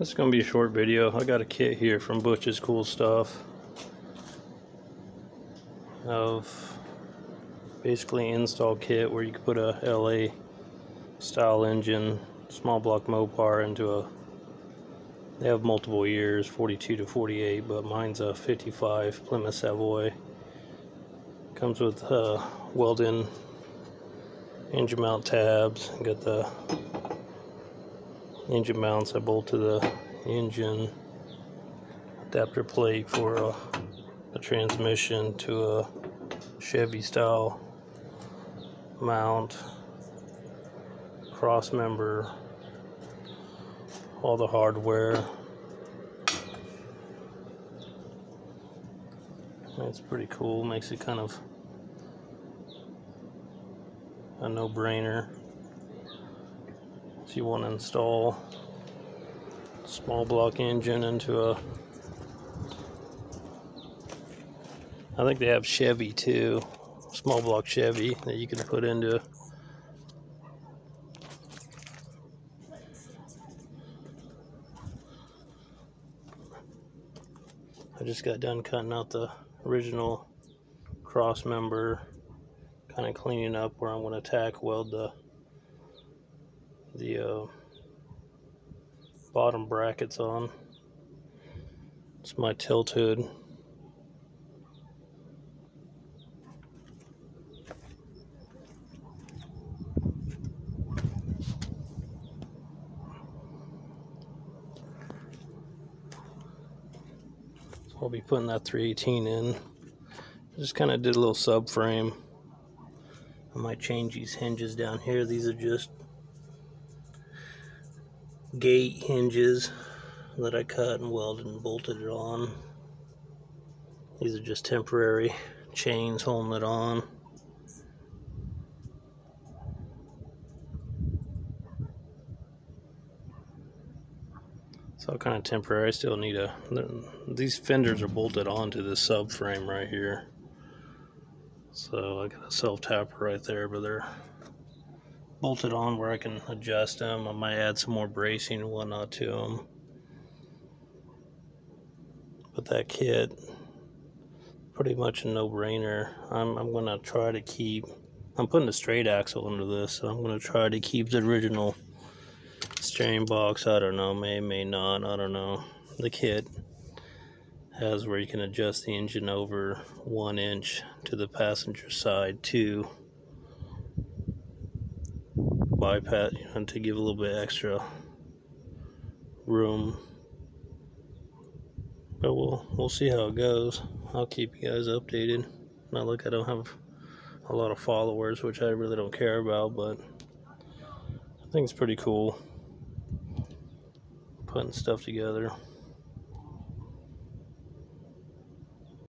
This is going to be a short video. I got a kit here from Butch's Cool Stuff of basically install kit where you can put a LA style engine, small block Mopar into a they have multiple years, 42 to 48, but mine's a 55 Plymouth Savoy. Comes with uh, weld-in engine mount tabs. Got the engine mounts. I bolt to the engine adapter plate for a, a transmission to a Chevy style mount cross member all the hardware. It's pretty cool. Makes it kind of a no-brainer if you want to install small block engine into a I think they have Chevy too small block Chevy that you can put into. I just got done cutting out the original cross member kind of cleaning up where I'm going to tack weld the the uh, bottom brackets on. It's my tilt hood. I'll be putting that 318 in. Just kind of did a little subframe. I might change these hinges down here. These are just gate hinges that I cut and welded and bolted it on. These are just temporary chains holding it on. It's all kind of temporary. I still need a. These fenders are bolted onto this subframe right here. So I got a self tapper right there, but they're bolted on where I can adjust them. I might add some more bracing and whatnot to them. But that kit, pretty much a no-brainer. I'm, I'm going to try to keep, I'm putting a straight axle under this, so I'm going to try to keep the original steering box. I don't know, may, may not, I don't know. The kit has where you can adjust the engine over one inch to the passenger side too you know, to give a little bit extra room. But we'll we'll see how it goes. I'll keep you guys updated. Now look, I don't have a lot of followers, which I really don't care about, but I think it's pretty cool putting stuff together.